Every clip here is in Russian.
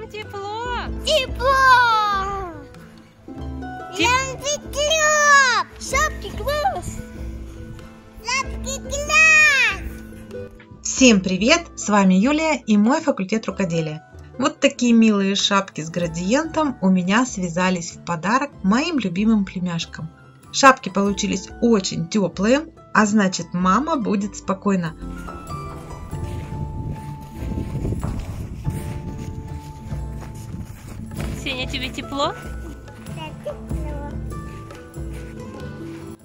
Нам тепло. Тепло! Теп- Нам тепло! Шапки класс! Шапки класс! Всем привет! С вами Юлия и мой факультет рукоделия. Вот такие милые шапки с градиентом у меня связались в подарок моим любимым племяшкам. Шапки получились очень теплые, а значит мама будет спокойна. Сеня, тебе тепло? Тепло.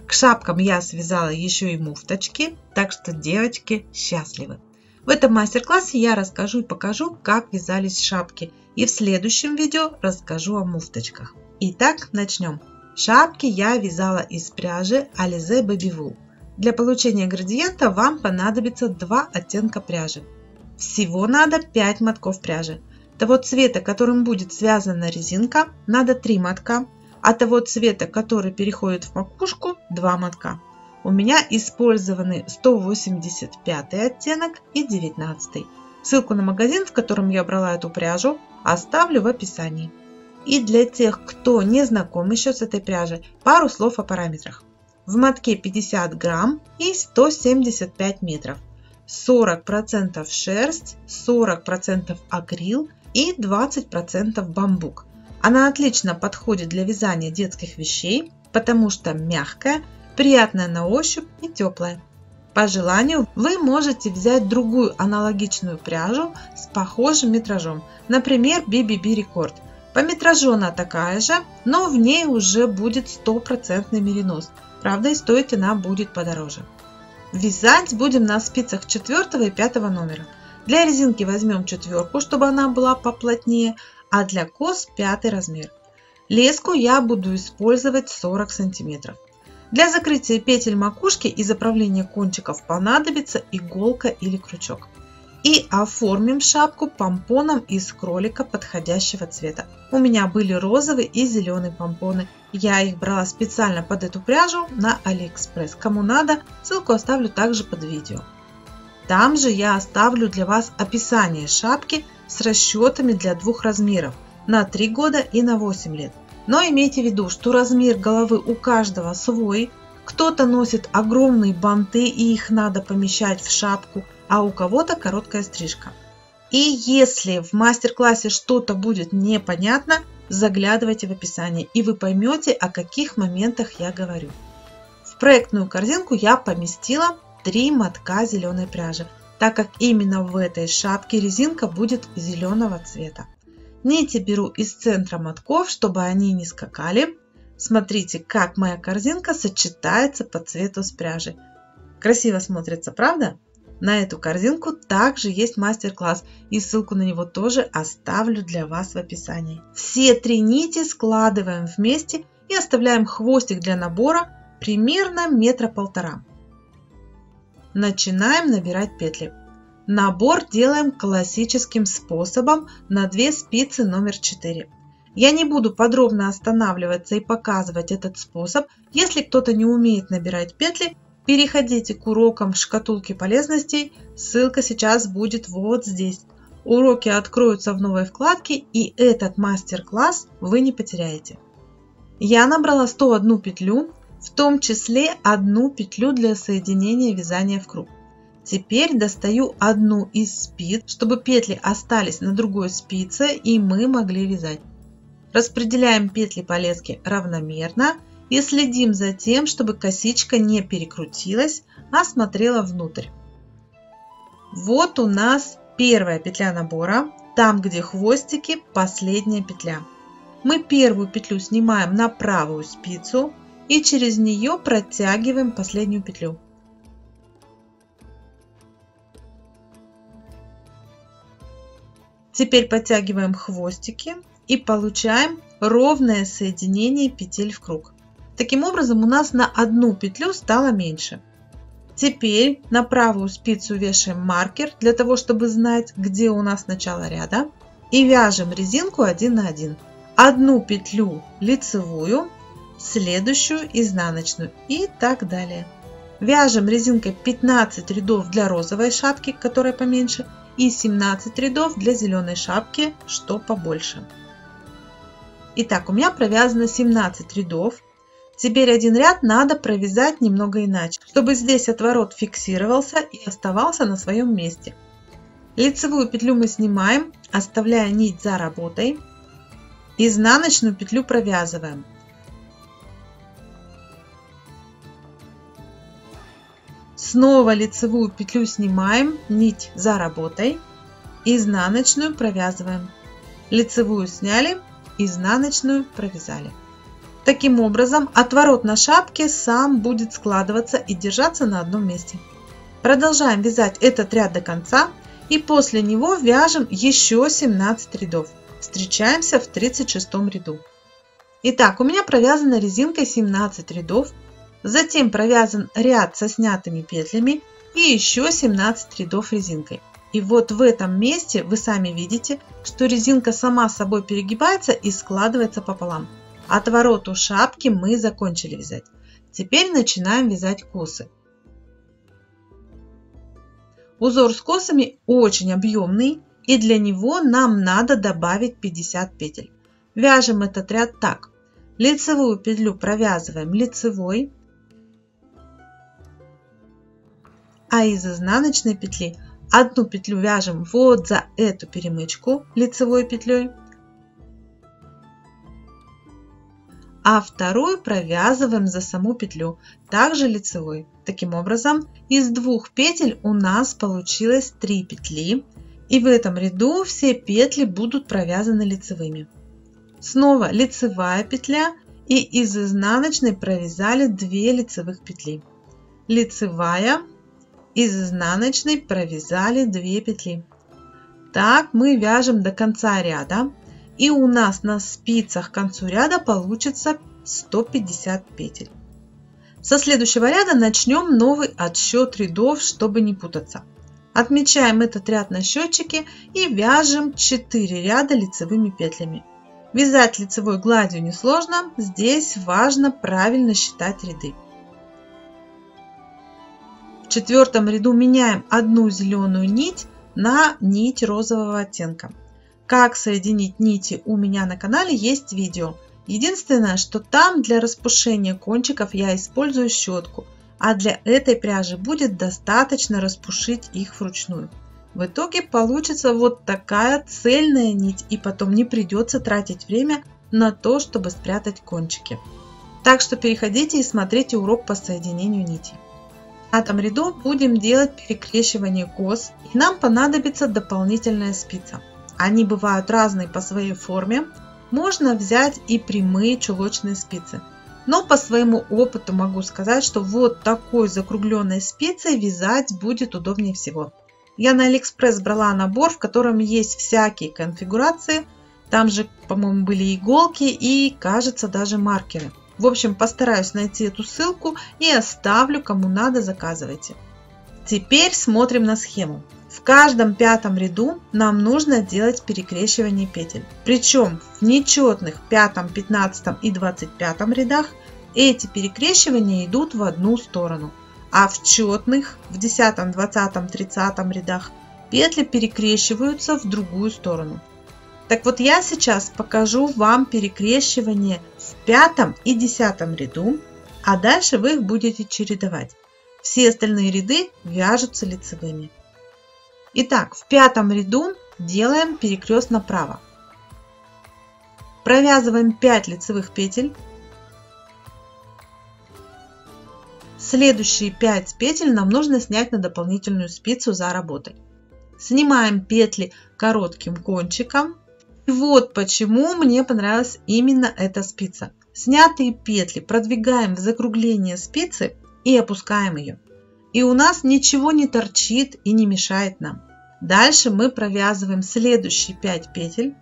К шапкам я связала еще и муфточки, так что девочки счастливы. В этом мастер-классе я расскажу и покажу, как вязались шапки. И в следующем видео расскажу о муфточках. Итак, начнем. Шапки я вязала из пряжи Alize Baby Wool. Для получения градиента вам понадобится два оттенка пряжи. Всего надо 5 мотков пряжи. Того цвета, которым будет связана резинка, надо 3 мотка, а того цвета, который переходит в макушку, 2 мотка. У меня использованы 185 оттенок и 19. Ссылку на магазин, в котором я брала эту пряжу, оставлю в описании. И для тех, кто не знаком еще с этой пряжей, пару слов о параметрах. В мотке 50 грамм и 175 метров. 40% шерсть, 40% акрил и 20% бамбук. Она отлично подходит для вязания детских вещей, потому что мягкая, приятная на ощупь и теплая. По желанию вы можете взять другую аналогичную пряжу с похожим метражом, например BBB Record. По метражу она такая же, но в ней уже будет стопроцентный меринос, правда и стоить она будет подороже. Вязать будем на спицах 4 и 5 номера. Для резинки возьмем четверку, чтобы она была поплотнее, а для кос 5 размер. Леску я буду использовать 40 сантиметров. Для закрытия петель макушки и заправления кончиков понадобится иголка или крючок. И оформим шапку помпоном из кролика подходящего цвета. У меня были розовый и зеленый помпоны. Я их брала специально под эту пряжу на Алиэкспресс. Кому надо, ссылку оставлю также под видео. Там же я оставлю для вас описание шапки с расчетами для двух размеров на 3 года и на 8 лет. Но имейте в виду, что размер головы у каждого свой. Кто-то носит огромные банты и их надо помещать в шапку, а у кого-то короткая стрижка. И если в мастер-классе что-то будет непонятно, заглядывайте в описание и вы поймете, о каких моментах я говорю. В проектную корзинку я поместила 3 мотка зеленой пряжи, так как именно в этой шапке резинка будет зеленого цвета. Нити беру из центра мотков, чтобы они не скакали. Смотрите, как моя корзинка сочетается по цвету с пряжей. Красиво смотрится, правда? На эту корзинку также есть мастер-класс и ссылку на него тоже оставлю для вас в описании. Все три нити складываем вместе и оставляем хвостик для набора примерно метра полтора. Начинаем набирать петли. Набор делаем классическим способом на 2 спицы номер 4. Я не буду подробно останавливаться и показывать этот способ. Если кто-то не умеет набирать петли, переходите к урокам в шкатулке полезностей. Ссылка сейчас будет вот здесь. Уроки откроются в новой вкладке и этот мастер-класс вы не потеряете. Я набрала 101 петлю, в том числе одну петлю для соединения вязания в круг. Теперь достаю одну из спиц, чтобы петли остались на другой спице и мы могли вязать. Распределяем петли по леске равномерно и следим за тем, чтобы косичка не перекрутилась, а смотрела внутрь. Вот у нас первая петля набора, там где хвостики, последняя петля. Мы первую петлю снимаем на правую спицу и через нее протягиваем последнюю петлю. Теперь подтягиваем хвостики и получаем ровное соединение петель в круг. Таким образом у нас на одну петлю стало меньше. Теперь на правую спицу вешаем маркер для того, чтобы знать, где у нас начало ряда. И вяжем резинку 1 на 1. Одну петлю лицевую, следующую изнаночную и так далее. Вяжем резинкой 15 рядов для розовой шапки, которая поменьше, и 17 рядов для зеленой шапки, что побольше. Итак, у меня провязано 17 рядов. Теперь один ряд надо провязать немного иначе, чтобы здесь отворот фиксировался и оставался на своем месте. Лицевую петлю мы снимаем, оставляя нить за работой. Изнаночную петлю провязываем. Снова лицевую петлю снимаем, нить за работой, изнаночную провязываем. Лицевую сняли, изнаночную провязали. Таким образом, отворот на шапке сам будет складываться и держаться на одном месте. Продолжаем вязать этот ряд до конца и после него вяжем еще 17 рядов. Встречаемся в 36 ряду. Итак, у меня провязана резинкой 17 рядов Затем провязан ряд со снятыми петлями и еще 17 рядов резинкой. И вот в этом месте вы сами видите, что резинка сама собой перегибается и складывается пополам. Отворот у шапки мы закончили вязать. Теперь начинаем вязать косы. Узор с косами очень объемный и для него нам надо добавить 50 петель. Вяжем этот ряд так. Лицевую петлю провязываем лицевой, а из изнаночной петли одну петлю вяжем вот за эту перемычку лицевой петлей, а вторую провязываем за саму петлю, также лицевой. Таким образом, из двух петель у нас получилось 3 петли, и в этом ряду все петли будут провязаны лицевыми. Снова лицевая петля и из изнаночной провязали 2 лицевых петли. Лицевая, из изнаночной провязали 2 петли. Так мы вяжем до конца ряда и у нас на спицах к концу ряда получится 150 петель. Со следующего ряда начнем новый отсчет рядов, чтобы не путаться. Отмечаем этот ряд на счетчике и вяжем 4 ряда лицевыми петлями. Вязать лицевой гладью несложно, здесь важно правильно считать ряды. Четвертом ряду меняем одну зеленую нить на нить розового оттенка. Как соединить нити у меня на канале есть видео. Единственное, что там для распушения кончиков я использую щетку, а для этой пряжи будет достаточно распушить их вручную. В итоге получится вот такая цельная нить и потом не придется тратить время на то, чтобы спрятать кончики. Так что переходите и смотрите урок по соединению нитей этом ряду будем делать перекрещивание кос и нам понадобится дополнительная спица. Они бывают разные по своей форме. Можно взять и прямые чулочные спицы. Но по своему опыту могу сказать, что вот такой закругленной спицей вязать будет удобнее всего. Я на Алиэкспресс брала набор, в котором есть всякие конфигурации. Там же, по-моему, были иголки и, кажется, даже маркеры. В общем, постараюсь найти эту ссылку и оставлю, кому надо, заказывайте. Теперь смотрим на схему. В каждом пятом ряду нам нужно делать перекрещивание петель. Причем в нечетных пятом, пятнадцатом и двадцать пятом рядах эти перекрещивания идут в одну сторону, а в четных в десятом, двадцатом, тридцатом рядах петли перекрещиваются в другую сторону. Так вот я сейчас покажу вам перекрещивание в пятом и десятом ряду, а дальше вы их будете чередовать. Все остальные ряды вяжутся лицевыми. Итак, в пятом ряду делаем перекрест направо. Провязываем 5 лицевых петель. Следующие 5 петель нам нужно снять на дополнительную спицу за работой. Снимаем петли коротким кончиком и вот почему мне понравилась именно эта спица. Снятые петли продвигаем в закругление спицы и опускаем ее. И у нас ничего не торчит и не мешает нам. Дальше мы провязываем следующие 5 петель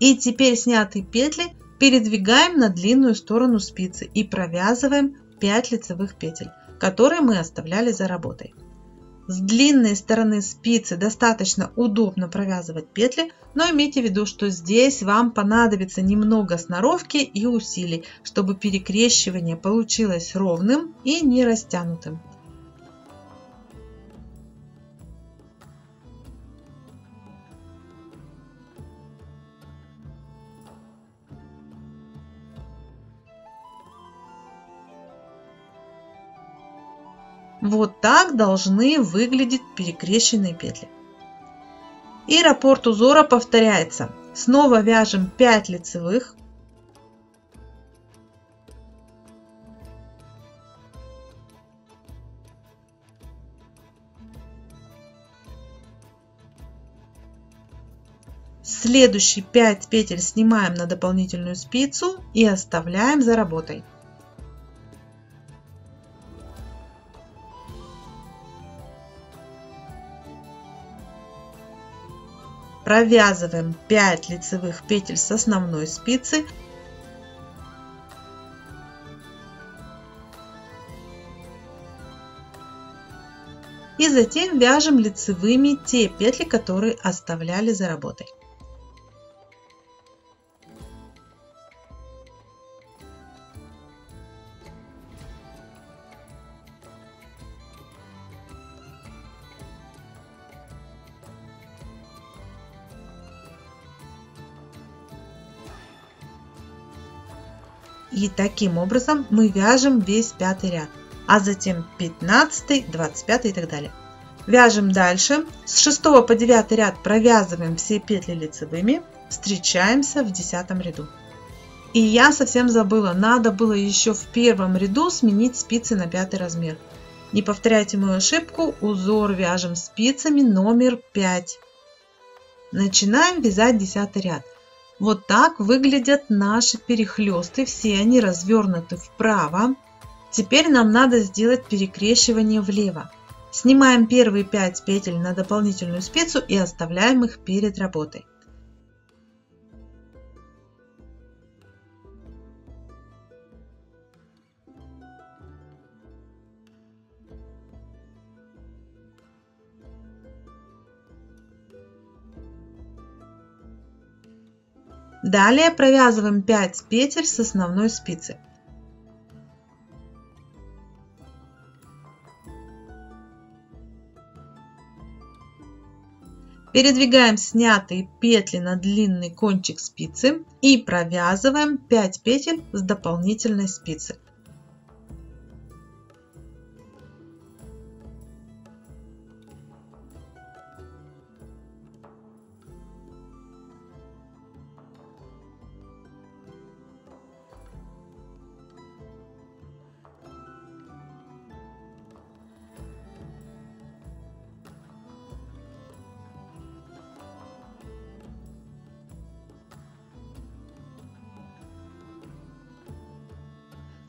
И теперь снятые петли передвигаем на длинную сторону спицы и провязываем 5 лицевых петель, которые мы оставляли за работой. С длинной стороны спицы достаточно удобно провязывать петли, но имейте в виду, что здесь вам понадобится немного сноровки и усилий, чтобы перекрещивание получилось ровным и не растянутым. Вот так должны выглядеть перекрещенные петли. И раппорт узора повторяется. Снова вяжем 5 лицевых. Следующие 5 петель снимаем на дополнительную спицу и оставляем за работой. Провязываем 5 лицевых петель с основной спицы и затем вяжем лицевыми те петли, которые оставляли за работой. И таким образом мы вяжем весь пятый ряд, а затем 15, 25 и так далее. Вяжем дальше. С 6 по 9 ряд провязываем все петли лицевыми. Встречаемся в 10 ряду. И я совсем забыла, надо было еще в первом ряду сменить спицы на пятый размер. Не повторяйте мою ошибку, узор вяжем спицами номер 5. Начинаем вязать 10 ряд. Вот так выглядят наши перехлесты. Все они развернуты вправо. Теперь нам надо сделать перекрещивание влево. Снимаем первые 5 петель на дополнительную спицу и оставляем их перед работой. Далее провязываем 5 петель с основной спицы. Передвигаем снятые петли на длинный кончик спицы и провязываем 5 петель с дополнительной спицы.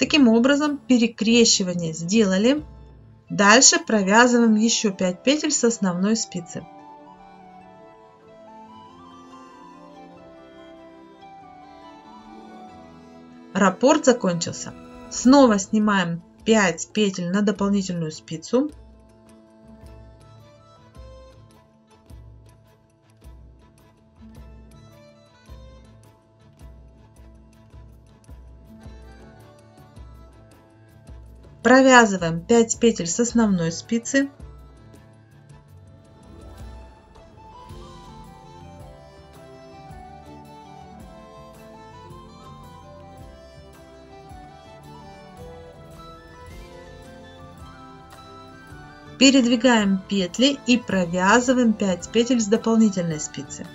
Таким образом, перекрещивание сделали. Дальше провязываем еще 5 петель с основной спицы. Раппорт закончился. Снова снимаем 5 петель на дополнительную спицу. Провязываем 5 петель с основной спицы. Передвигаем петли и провязываем 5 петель с дополнительной спицы.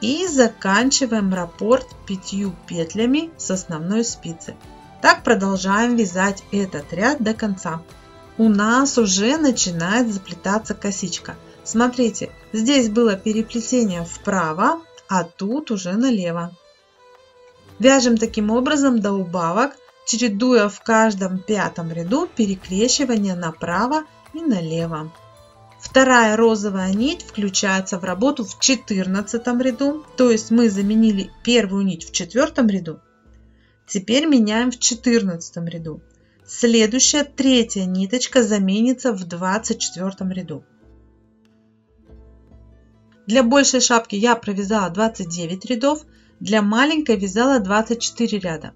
И заканчиваем раппорт пятью петлями с основной спицы. Так продолжаем вязать этот ряд до конца. у нас уже начинает заплетаться косичка. Смотрите, здесь было переплетение вправо, а тут уже налево. Вяжем таким образом до убавок, чередуя в каждом пятом ряду перекрещивание направо и налево. Вторая розовая нить включается в работу в 14 ряду, то есть мы заменили первую нить в четвертом ряду. Теперь меняем в 14 ряду. Следующая третья ниточка заменится в 24 ряду. Для большей шапки я провязала 29 рядов, для маленькой вязала 24 ряда.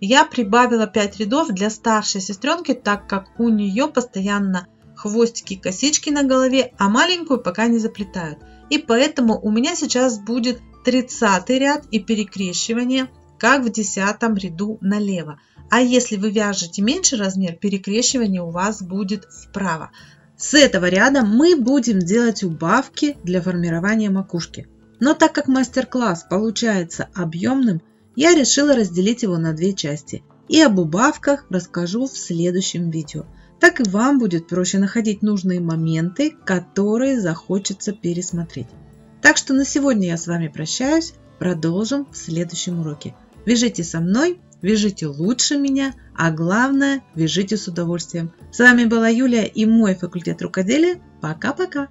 Я прибавила 5 рядов для старшей сестренки, так как у нее постоянно хвостики косички на голове, а маленькую пока не заплетают. И поэтому у меня сейчас будет 30 ряд и перекрещивание, как в 10 ряду налево. А если вы вяжете меньше размер, перекрещивание у вас будет вправо. С этого ряда мы будем делать убавки для формирования макушки. Но так как мастер-класс получается объемным, я решила разделить его на две части. И об убавках расскажу в следующем видео. Так и вам будет проще находить нужные моменты, которые захочется пересмотреть. Так что на сегодня я с вами прощаюсь. Продолжим в следующем уроке. Вяжите со мной, вяжите лучше меня, а главное, вяжите с удовольствием. С вами была Юлия и мой факультет рукоделия. Пока-пока!